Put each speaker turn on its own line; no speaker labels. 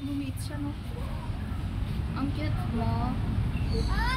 Lumiit siya, no? Ang cute mo. Ah!